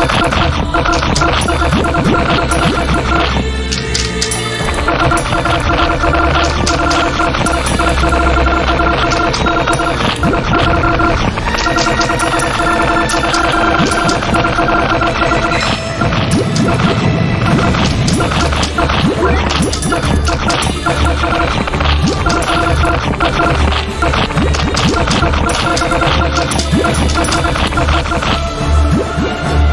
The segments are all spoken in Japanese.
Let's go.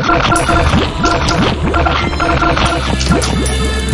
I'm sorry.